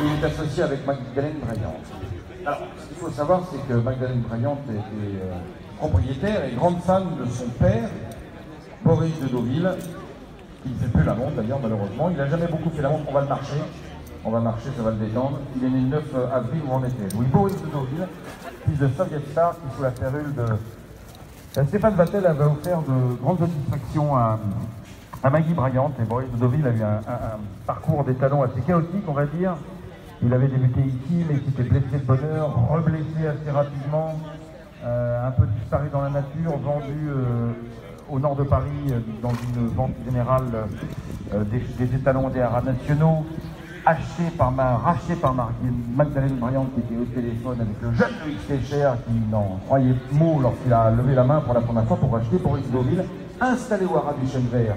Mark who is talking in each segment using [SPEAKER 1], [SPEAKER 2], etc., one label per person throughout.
[SPEAKER 1] Et il est associé avec Magdalene Bryant. Alors, ce qu'il faut savoir, c'est que Magdalene Bryant était euh, propriétaire et grande fan de son père, Boris de Deauville, qui ne fait plus la montre d'ailleurs, malheureusement. Il n'a jamais beaucoup fait la montre, on va le marcher. On va marcher, ça va le détendre. Il est né le 9 avril où on était. Oui, Boris de Deauville, fils de Soviet Star, qui sous la férule de euh, Stéphane Vattel avait offert de grandes satisfactions à, Maggie Bryant et Boris de Deauville a eu un, parcours des talons assez chaotique, on va dire. Il avait débuté ici, mais il s'était blessé de bonheur, reblessé assez rapidement, euh, un peu disparu dans la nature, vendu euh, au nord de Paris dans une vente générale des, étalons des haras nationaux acheté par ma, racheté par Magdalene Bryant qui était au téléphone avec le jeune Louis Técher qui n'en croyait mot lorsqu'il a levé la main pour la première fois pour acheter Boris Deauville, installé au Haras du Chêne Vert,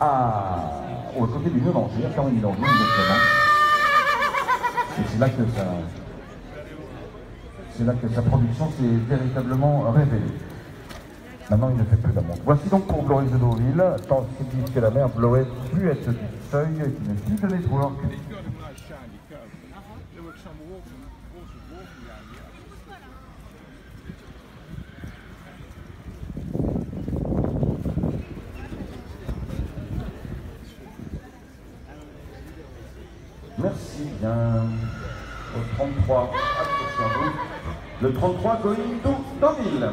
[SPEAKER 1] à, au côté du Nœud d'Angers, à 40 000 exactement. C'est là que sa production s'est véritablement révélée. Maintenant, il ne fait plus d'amour. Voici donc pour Boris de Deauville, tant que la mer plus être du seuil qui ne quitte les network. Merci bien. Au 33, attention à vous. Le 33 going to Deauville.